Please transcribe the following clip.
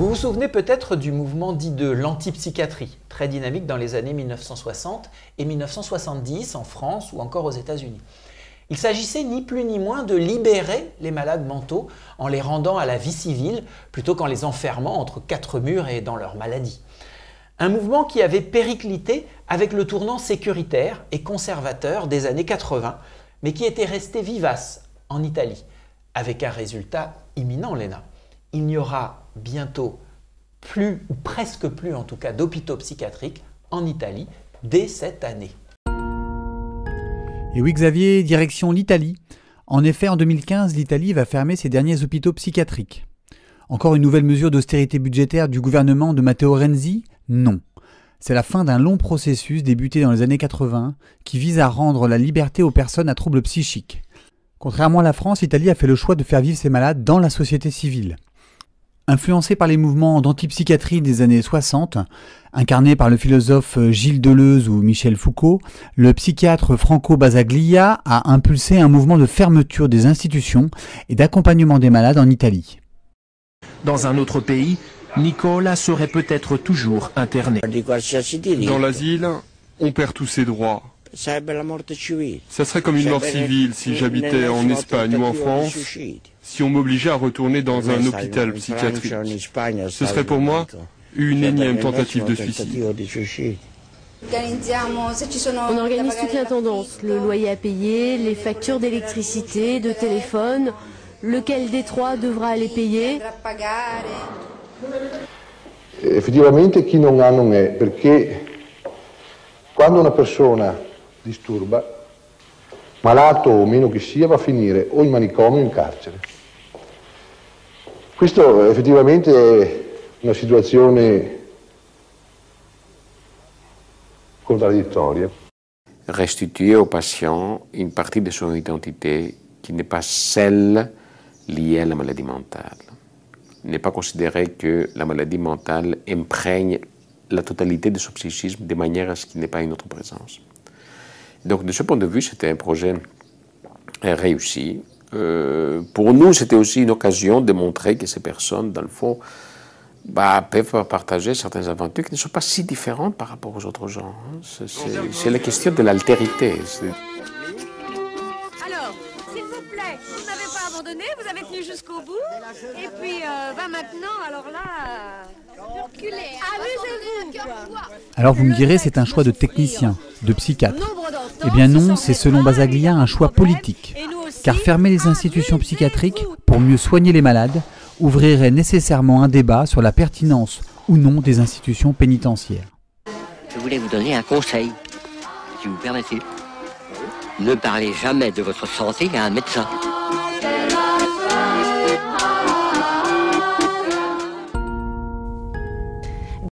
Vous vous souvenez peut-être du mouvement dit de l'antipsychiatrie, très dynamique dans les années 1960 et 1970 en France ou encore aux États-Unis. Il s'agissait ni plus ni moins de libérer les malades mentaux en les rendant à la vie civile plutôt qu'en les enfermant entre quatre murs et dans leur maladie. Un mouvement qui avait périclité avec le tournant sécuritaire et conservateur des années 80, mais qui était resté vivace en Italie, avec un résultat imminent, Léna. Il n'y aura bientôt plus, ou presque plus en tout cas, d'hôpitaux psychiatriques en Italie dès cette année. Et oui Xavier, direction l'Italie. En effet, en 2015, l'Italie va fermer ses derniers hôpitaux psychiatriques. Encore une nouvelle mesure d'austérité budgétaire du gouvernement de Matteo Renzi? Non. C'est la fin d'un long processus débuté dans les années 80 qui vise à rendre la liberté aux personnes à troubles psychiques. Contrairement à la France, l'Italie a fait le choix de faire vivre ses malades dans la société civile. Influencé par les mouvements d'antipsychiatrie des années 60, incarné par le philosophe Gilles Deleuze ou Michel Foucault, le psychiatre Franco Basaglia a impulsé un mouvement de fermeture des institutions et d'accompagnement des malades en Italie. Dans un autre pays, Nicola serait peut-être toujours interné. Dans l'asile, on perd tous ses droits. Ça serait comme une mort civile si j'habitais en Espagne ou en France, si on m'obligeait à retourner dans un hôpital psychiatrique. Ce serait pour moi une énième tentative de suicide. On organise toute l'intendance, le loyer à payer, les factures d'électricité, de téléphone, lequel des trois devra les payer? Effettivamente chi non ha non è, perché quando una persona disturba, malato o meno che sia, va a finire o in manicomio o in carcere. Questo effettivamente è una situazione contraddittoria. Restituer au patient une partie de son identité qui n'est pas celle liée à la maladie mentale. Ne pas considérer que la maladie mentale imprègne la totalité de son psychisme de manière à ce qu'il n'ait pas une autre présence. Donc de ce point de vue, c'était un projet réussi. Euh, pour nous, c'était aussi une occasion de montrer que ces personnes, dans le fond, bah, peuvent partager certaines aventures qui ne sont pas si différentes par rapport aux autres gens. hein. C'est- la question de l'altérité. Alors, s'il vous plaît, vous n'avez pas abandonné, vous avez tenu jusqu'au bout. Et puis, euh, bah maintenant, alors là... Amusez-vous quoi. Alors vous me direz, c'est un choix de technicien, de psychiatre. Eh bien non, c'est selon Basaglia un choix politique. Car fermer les institutions psychiatriques pour mieux soigner les malades ouvrirait nécessairement un débat sur la pertinence ou non des institutions pénitentiaires. Je voulais vous donner un conseil, si vous permettez. Ne parlez jamais de votre santé à un médecin.